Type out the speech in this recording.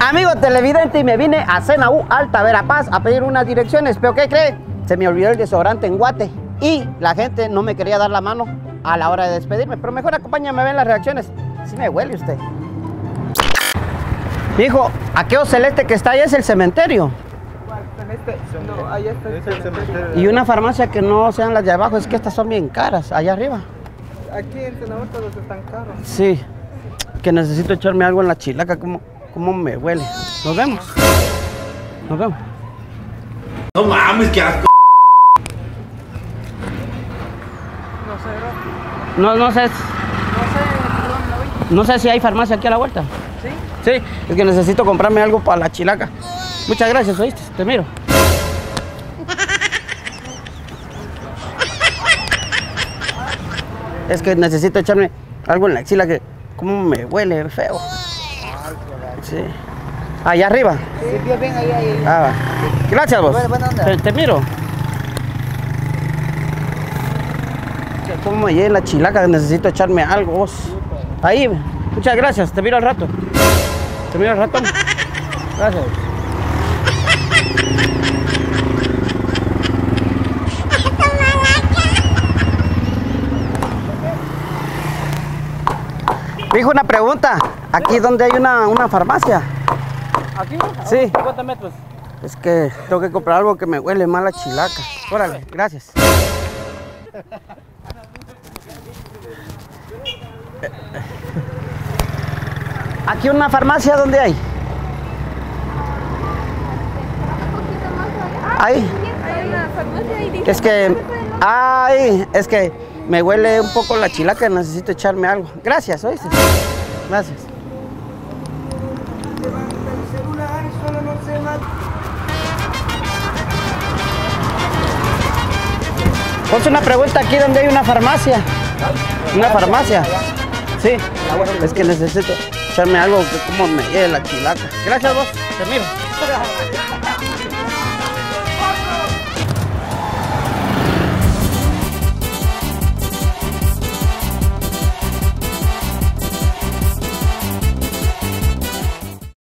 Amigo televidente, y me vine a Cenaú, Alta Verapaz, a pedir unas direcciones. ¿Pero qué cree? Se me olvidó el desodorante en Guate. Y la gente no me quería dar la mano a la hora de despedirme. Pero mejor acompáñame a ver las reacciones. Si me huele usted. Hijo, aquello celeste que está ahí es el cementerio. No, allá está el cementerio. Y una farmacia que no sean las de abajo, es que estas son bien caras, allá arriba. Aquí en Senador todos están caros. Sí, que necesito echarme algo en la chilaca, como, como me huele. Nos vemos. Nos vemos. No mames, qué asco. No sé, bro. No, sé, No sé, no sé si hay farmacia aquí a la vuelta. ¿Sí? Sí, es que necesito comprarme algo para la chilaca. Muchas gracias, oíste, te miro. Es que necesito echarme algo en la axila que como me huele feo. Sí. Allá arriba. Sí, bien, ahí, ahí. Ah, va. Gracias vos. Buena- buena onda. Te, te miro. ¿Cómo me llena la chilaca? Necesito echarme algo vos. Ahí. Muchas gracias. Te miro al rato. Te miro al rato. Gracias. Dijo una pregunta. Aquí donde hay una, una farmacia. ¿Aquí? Sí. ¿Cuántos metros? Es que tengo que comprar algo que me huele mal a chilaca. Órale, gracias. Aquí una farmacia, ¿dónde hay? Ahí. Hay una farmacia y dice Es que, ay, es que me huele un poco la chilaca, necesito echarme algo. Gracias, ¿oíste? Gracias. Ponte una pregunta aquí donde hay una farmacia. Una farmacia. Sí, es que necesito echarme algo que como me lleve la chilaca. Gracias vos, te miro.